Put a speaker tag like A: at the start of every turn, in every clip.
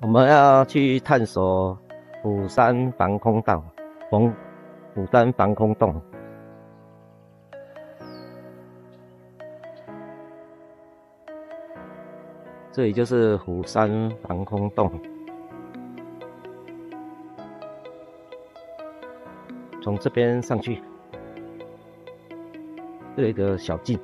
A: 我们要去探索虎山防空道，红虎山防空洞。这里就是虎山防空洞，从这边上去，这里的小径。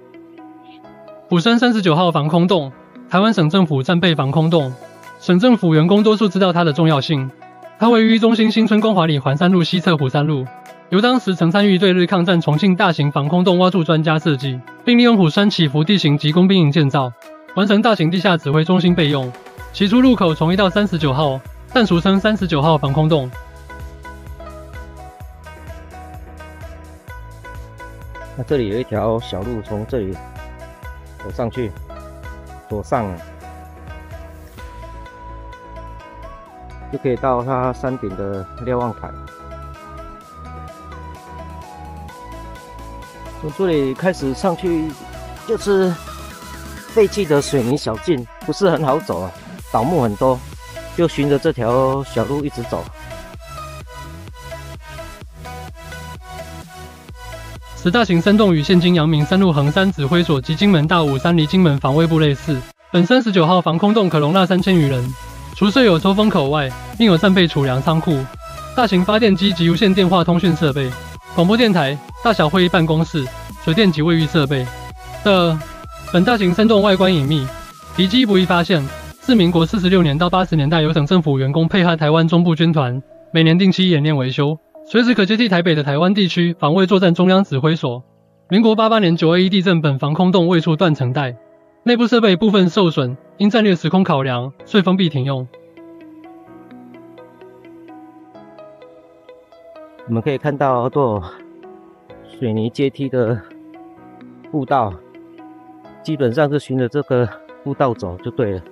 B: 虎山三十九号防空洞，台湾省政府战备防空洞，省政府员工多数知道它的重要性。它位于中心新村光华里环山路西侧虎山路，由当时曾参与对日抗战重庆大型防空洞挖筑专家设计，并利用虎山起伏地形及工兵营建造。完成大型地下指挥中心备用，其出入口从一到三十九号，但俗称三十九号防空洞。
A: 那这里有一条小路，从这里走上去，左上就可以到它山顶的瞭望台。从这里开始上去就是。废弃的水泥小径不是很好走啊，倒木很多，就循着这条小路一直走。
B: 此大型山洞与现今阳明山路横山指挥所及金门大武山离金门防卫部类似。本三十九号防空洞可容纳三千余人，除设有抽风口外，另有战备储粮仓库、大型发电机及无线电话通讯设备、广播电台、大小会议办公室、水电及卫浴设备的。本大型山洞外观隐秘，敌机不易发现。自民国四十六年到八十年代，由省政府员工配合台湾中部军团，每年定期演练维修，随时可接替台北的台湾地区防卫作战中央指挥所。民国八八年九二一地震，本防空洞未出断层带，内部设备部分受损，因战略时空考量，遂封闭停用。
A: 我们可以看到做水泥阶梯的步道。基本上是循着这个步道走就对了。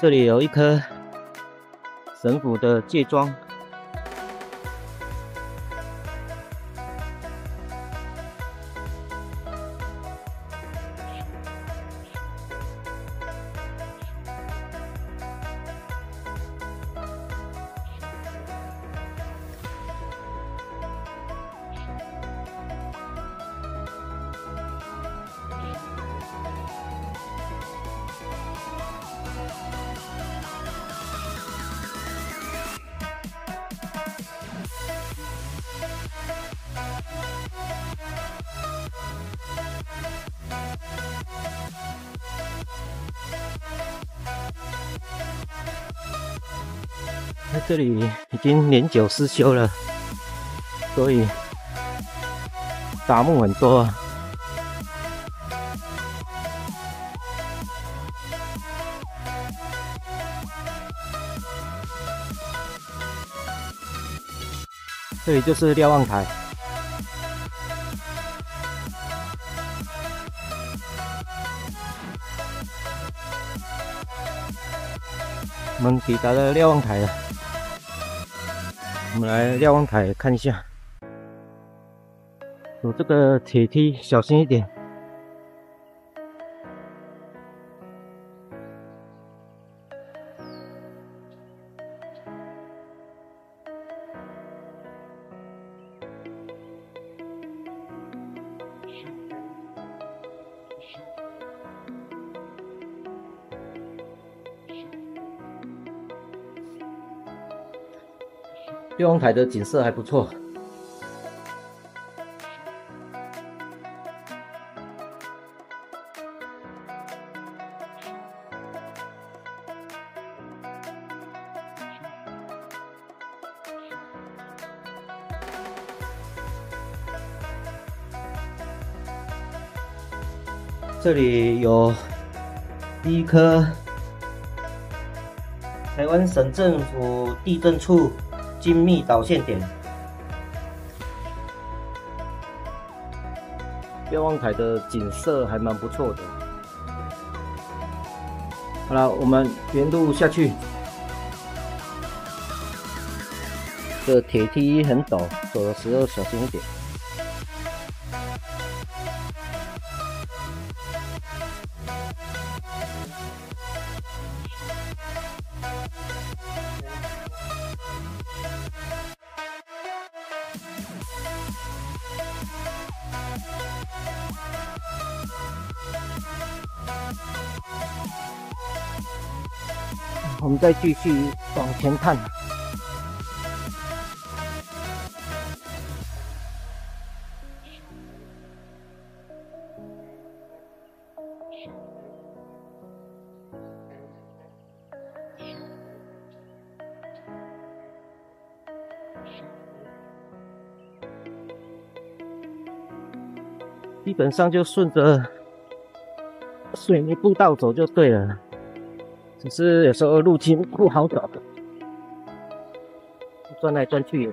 A: 这里有一颗神府的戒庄。在这里已经年久失修了，所以杂木很多。这里就是瞭望台。我们抵达了瞭望台了，我们来瞭望台看一下，走这个铁梯，小心一点。瞭望台的景色还不错。这里有第一颗台湾省政府地震处。精密导线点，瞭望台的景色还蛮不错的。好了，我们沿路下去。这铁梯很陡，走的时候小心一点。我们再继续往前看。基本上就顺着水泥步道走就对了。只是有时候路径不好找，转来转去。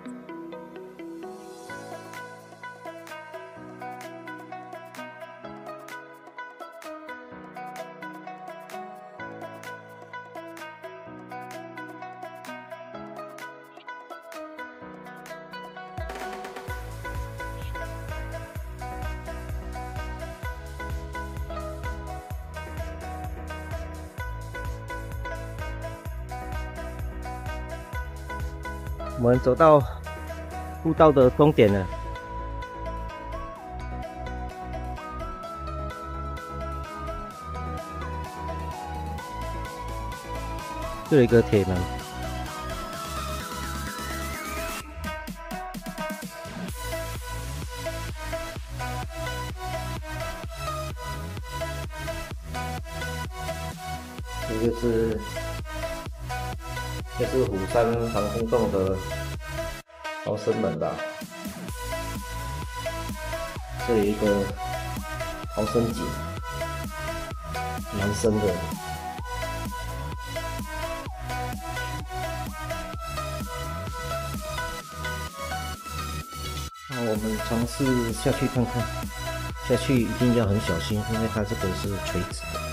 A: 我们走到步道的终点了，这有一个铁门，这个是。这是虎山防空洞的逃生门吧？这有一个逃生井，蛮深的。那我们尝试下去看看，下去一定要很小心，因为它这个是垂直的。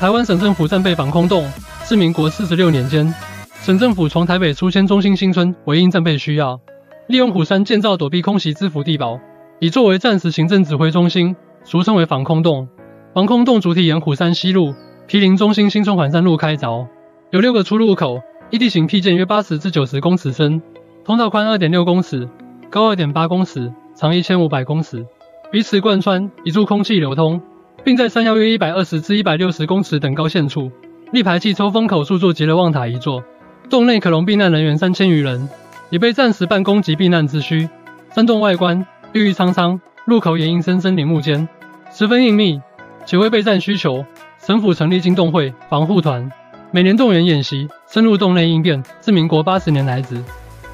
B: 台湾省政府战备防空洞是民国四十六年间，省政府从台北出迁中心新村，为应战备需要，利用虎山建造躲避空袭之伏地堡，以作为战时行政指挥中心，俗称为防空洞。防空洞主体沿虎山西路、毗邻中心新村环山路开凿，有六个出入口，一地形辟建约八十至九十公尺深，通道宽二点六公尺，高二点八公尺，长一千五百公尺，彼此贯穿，以助空气流通。并在山腰约一百二十至一百六十公尺等高线处立排气抽风口数座及了望塔一座，洞内可容避难人员三千余人，以备暂时办公及避难之需。山洞外观郁郁苍苍，入口掩映森森林木间，十分隐秘，且为备战需求，省府成立惊动会防护团，每年动员演习，深入洞内应变。自民国八十年来止，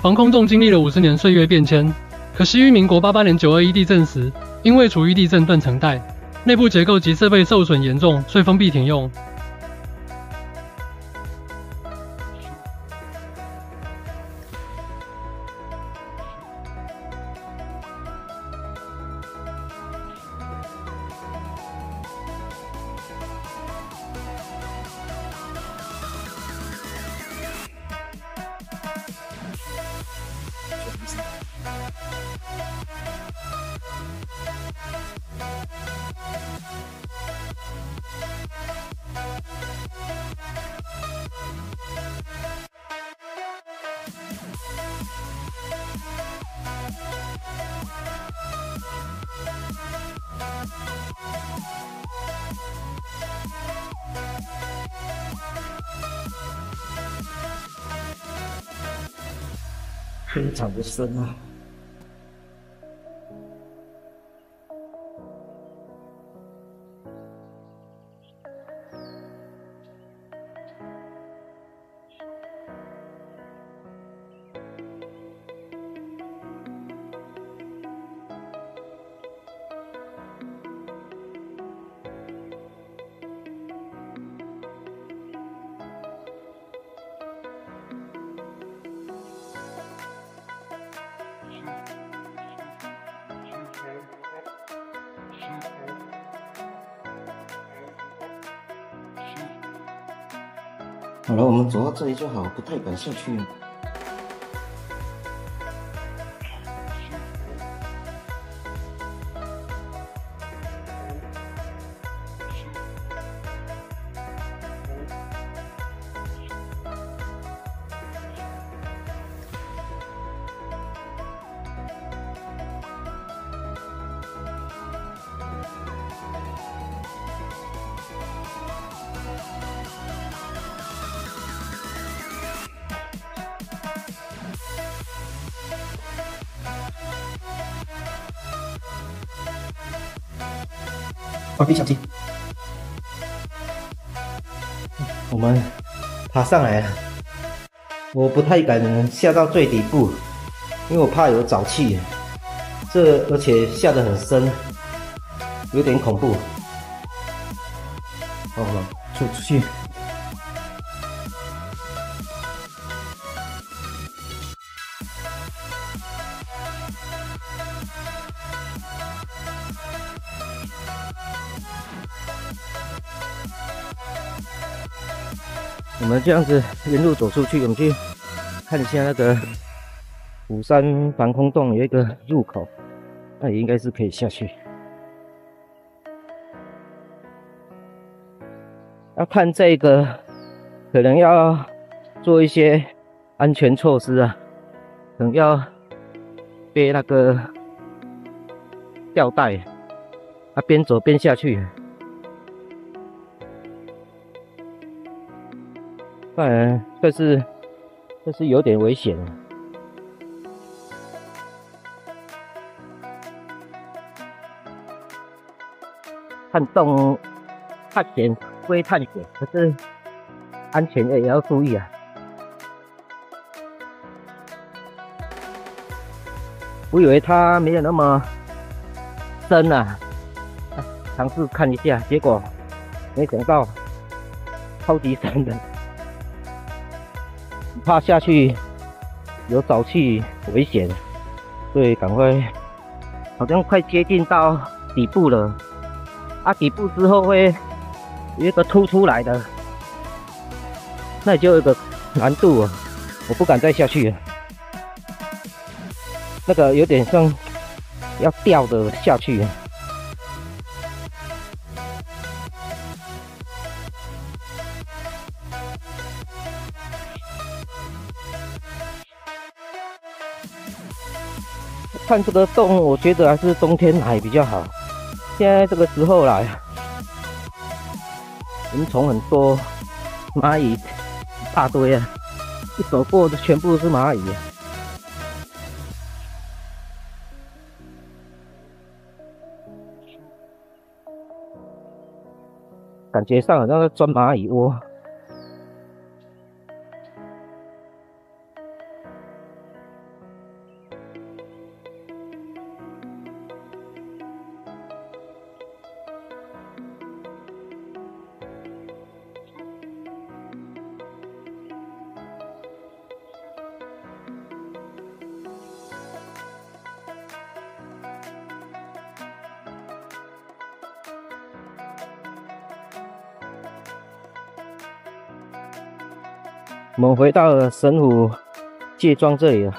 B: 防空洞经历了五十年岁月变迁，可惜于民国八八年九二一地震时，因为处于地震断层带。内部结构及设备受损严重，遂封闭停用。非常的深啊！
A: 好了，我们走到这里就好，不太感兴趣。关闭相机。我们爬上来了，我不太敢下到最底部，因为我怕有沼气。这而且下得很深，有点恐怖。好了，出出去。这样子沿路走出去，我们去看一下那个虎山防空洞有一个入口，那也应该是可以下去。要看这个，可能要做一些安全措施啊，可能要背那个吊带，啊，边走边下去。当然，这是这是有点危险啊。探洞探险归探险，可是安全也要注意啊。我以为它没有那么深啊，尝试看一下，结果没想到超级深的。怕下去有沼气危险，所以赶快，好像快接近到底部了。啊，底部之后会有一个凸出来的，那就有个难度啊，我不敢再下去了。那个有点像要掉的下去。看这个洞，我觉得还是冬天来比较好。现在这个时候来，蚊虫很多，蚂蚁一大堆啊，一走过的全部都是蚂蚁。感觉上好像在钻蚂蚁窝。我们回到了神虎界庄这里了。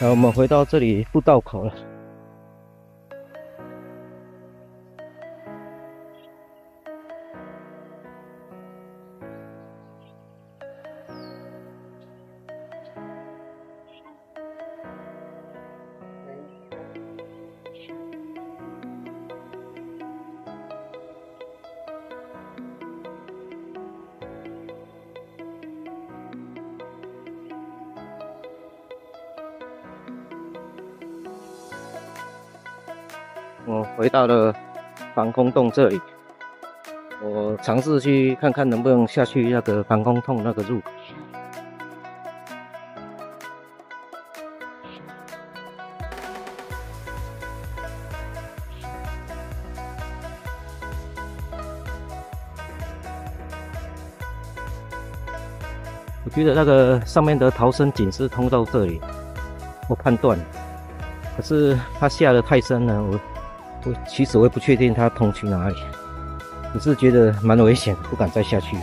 A: 然后我们回到这里步道口了。我回到了防空洞这里，我尝试去看看能不能下去那个防空洞那个入。我觉得那个上面的逃生警示通到这里，我判断，可是它下的太深了，我。我其实我也不确定它通去哪里，只是觉得蛮危险，不敢再下去。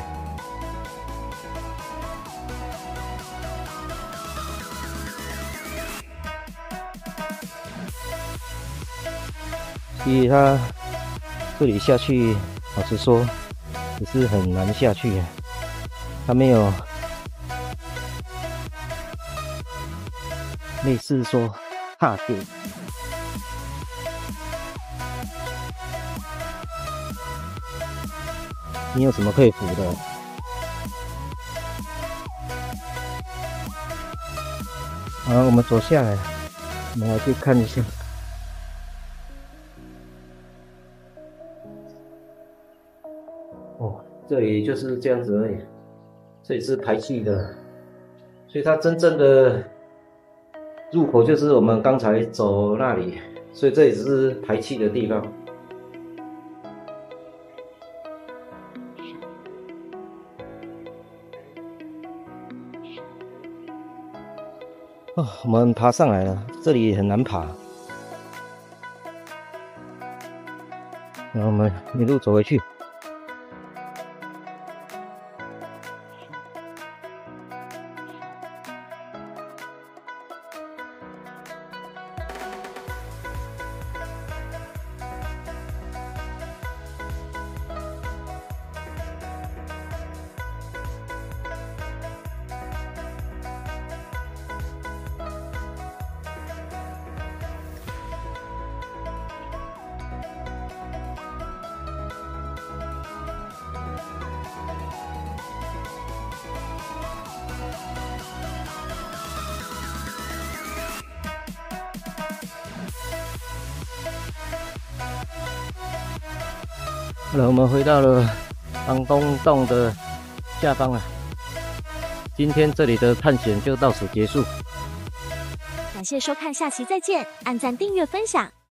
A: 所以它这里下去，老实说也是很难下去，它没有类似说踏垫。你有什么可以扶的？好，我们走下来，我们来去看一下。哦，这里就是这样子而已。这里是排气的，所以它真正的入口就是我们刚才走那里，所以这里只是排气的地方。哦，我们爬上来了，这里很难爬。然后我们一路走回去。好了，我们回到了防空洞的下方了。今天这里的探险就到此结束。
C: 感谢收看，下期再见！按赞、订阅、分享。